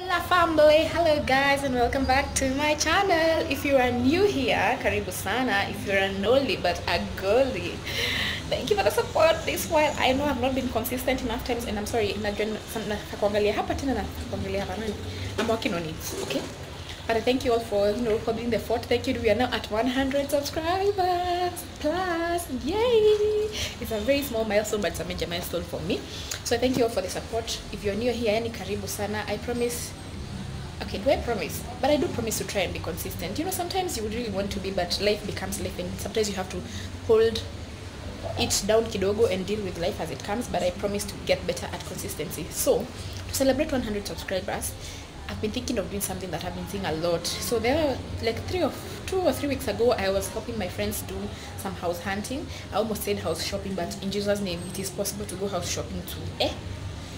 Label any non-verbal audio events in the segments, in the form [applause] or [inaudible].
Hello family, hello guys and welcome back to my channel. If you are new here, karibu sana. If you are an oldie but a girlie, thank you for the support this while. I know I've not been consistent enough times and I'm sorry. Najua kuangalia hapa tena na kuangalia hapa nani. I'm working on it, okay? But I thank you all for you know holding the fort. Thank you. We are now at 100 subscribers plus. Yay! It's a very small milestone, but it's a major milestone for me. So I thank you all for the support. If you're new here, yani karibu sana. I promise. Okay, do I promise? But I do promise to try and be consistent. You know, sometimes you would really want to be, but life becomes life, and sometimes you have to hold it down kidogo and deal with life as it comes. But I promise to get better at consistency. So to celebrate 100 subscribers, I've been thinking of doing something that I've been seeing a lot. So there were like three or two or three weeks ago, I was helping my friends do some house hunting. I almost said house shopping, but in Jesus' name, it is possible to go house shopping too. Eh?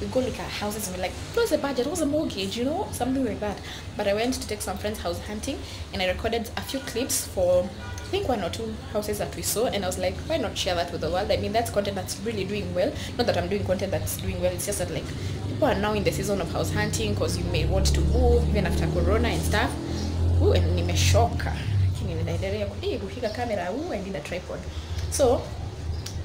We go look at houses and we're like, what's the budget? What's the mortgage? You know, something like that. But I went to take some friends house hunting and I recorded a few clips for I think one or two houses that we saw and I was like, why not share that with the world? I mean, that's content that's really doing well. Not that I'm doing content that's doing well, it's just that like people are now in the season of house hunting because you may want to move even after corona and stuff. Ooh, and nimeshoka. Lakini ninaendelea ku- eh, kushika kamera. Ooh, I need a tripod. So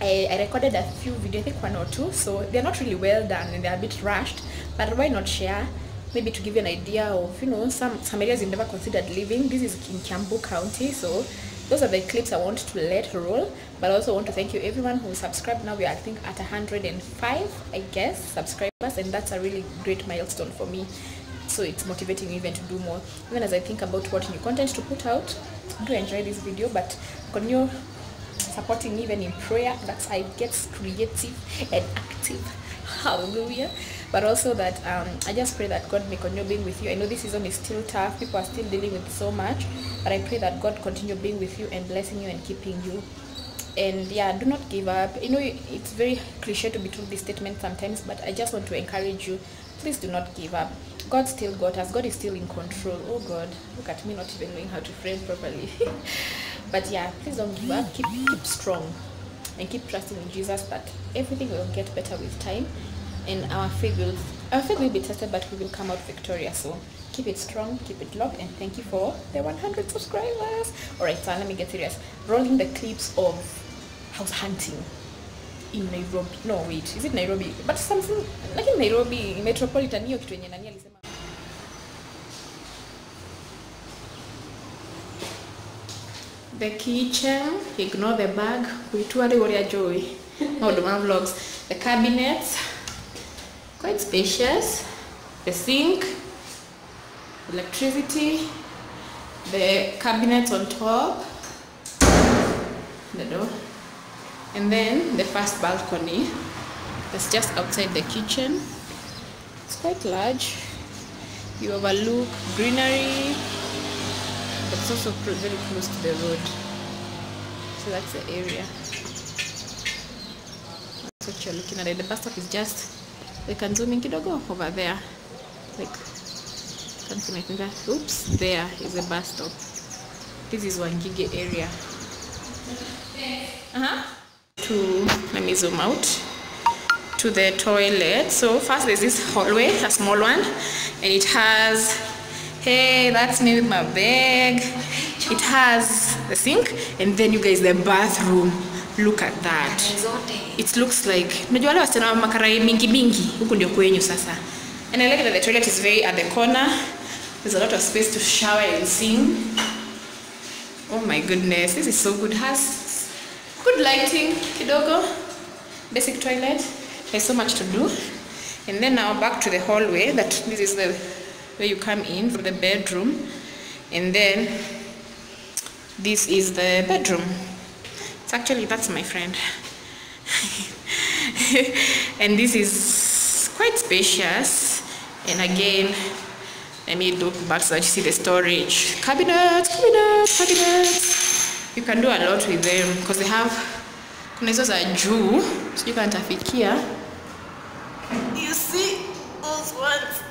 I, I recorded a few videos, I think one or two. So they're not really well done and they're a bit rushed. But why not share? Maybe to give you an idea of, you know, some, some areas you never considered living. This is in Kiambu County. So those are the clips I want to let roll. But I also want to thank you everyone who subscribed. Now we are, I think, at 105, I guess, subscribers. And that's a really great milestone for me. So it's motivating even to do more. Even as I think about what new content to put out, do enjoy this video. But continue supporting me even in prayer that's how it gets creative and active [laughs] hallelujah but also that um, i just pray that god may continue being with you i know this season is still tough people are still dealing with so much but i pray that god continue being with you and blessing you and keeping you. And yeah do not give up. You know it's very cliche to be told this statement sometimes but i just want to encourage you please do not give up. God still got us. God is still in control. Oh god look at me not even knowing how to frame properly. [laughs] But yeah please don't give up. Keep keep strong and keep trusting in jesus that everything will get better with time. And our faith will our faith will be tested but we will come out victorious. So keep it strong keep it locked and thank you for the 100 subscribers all right so let me get serious rolling the clips of house hunting in Nairobi. No, wait, is it Nairobi? But something like in Nairobi metropolitan hiyo kitu yenye. The kitchen, ignore the bag, kuitua rĩu ũrĩa njũĩ. Maũndũ ma vlogs. The cabinets, quite spacious. The sink, electricity, the cabinets on top, the door. And then the first balcony that's just outside the kitchen. It's quite large. You overlook greenery, but it's also very close to the road. So that's the area. That's what you're looking at. The bus stop is just, we can zoom in kidogo over there. Like, can't like that. Oops, there is a bus stop. This is Wangige area. Uh-huh. To let me zoom out. To the toilet. So first there's this hallway a small one and it has hey that's me with my bag. It has the sink and then you guys the bathroom. Look at that. It looks like mingi mingi and i like that the toilet is very at the corner there's a lot of space to shower and sing. Oh my goodness this is so good. Has good lighting kidogo basic toilet. There's so much to do. And then now back to the hallway that this is the where you come in from the bedroom. And then this is the bedroom. It's actually that's my friend. [laughs] And this is quite spacious. And again let me look back so that you see the storage. Cabinets cabinets cabinets. You can do a lot with them because they have kuna hizo za juu sijui kama nitafikia. You see those ones?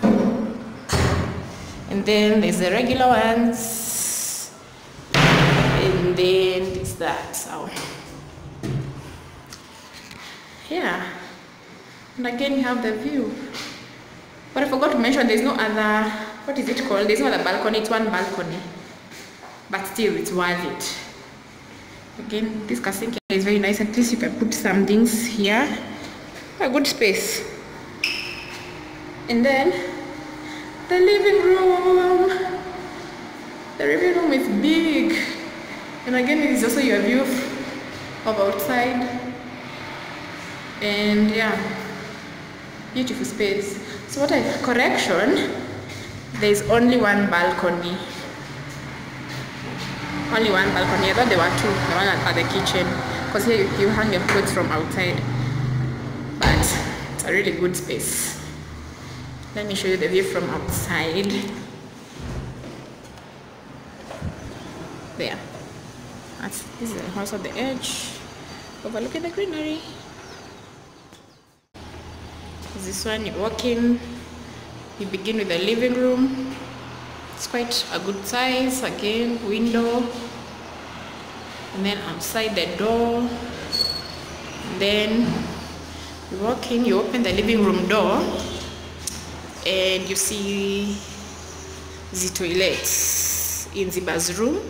And then there's the regular ones. And then it's that so. Yeah. And again you have the view. But I forgot to mention there's no other, what is it called? There's not a balcony, it's one balcony. But still, it's worth it. Again, this casting is very nice. At least you can put some things here. A good space. And then, the living room. The living room is big. And again, it is also your view of outside. And yeah, beautiful space. So what I, correction, there is only one balcony. Only one balcony. I thought there were two. The one at, at the kitchen. Because here you, you hang your clothes from outside. But it's a really good space. Let me show you the view from outside. There. That's, this is the house at the edge. Overlooking the greenery. This one you walk in, you begin with the living room. It's quite a good size, again, window. And then outside the door. And then you walk in, you open the living room door and you see the toilets in the bathroom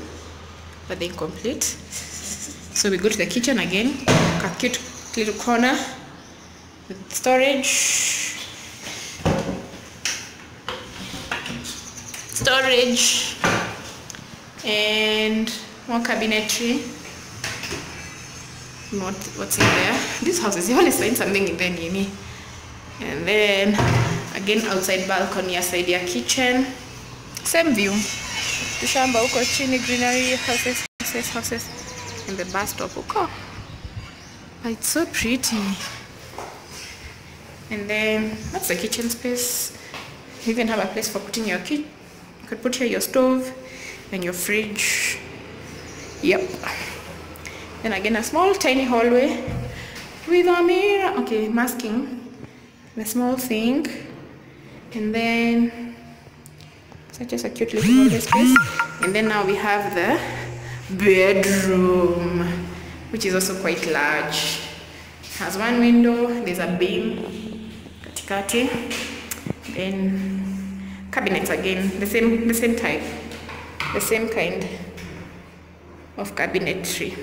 but they're incomplete. So we go to the kitchen again, a cute little corner with storage, storage, and more cabinetry. What, what's in there? This house is always find something in there, Nini. And then again outside balcony aside your kitchen. Same view. Tushamba huko chini greenery houses, houses, houses. And the bus stop. But ah, it's so pretty. And then that's the kitchen space. You even have a place for putting your kit. You could put here your stove and your fridge. Yep. Then again a small tiny hallway with a mirror. Okay, masking. The small thing And then such as a cute little space. And then now we have the bedroom, which is also quite large. Has one window, there's a beam, katikati, then cabinets again, the same, the same type, the same kind of cabinetry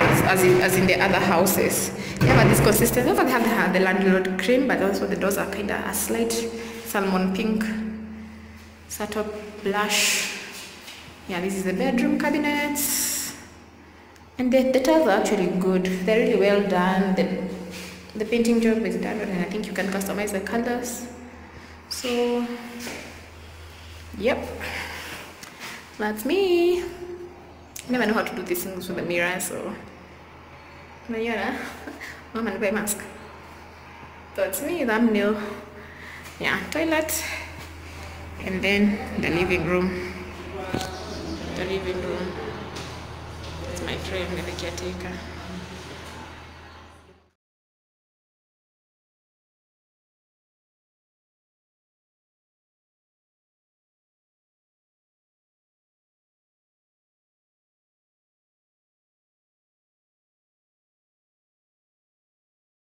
as, in, as in the other houses. They have this consistency. They have the, the landlord cream, but also the doors are kind of a slight salmon pink, of blush. Yeah, this is the bedroom cabinets. And the, the tiles are actually good. They're really well done. The, the painting job is done and I think you can customize the colors. So, yep. That's me. I never know how to do these things with a mirror, so Unaiona? Mama nipe mask. That's me, thumbnail. Yeah, toilet. And then the living room. The living room. That's my friend, the caretaker.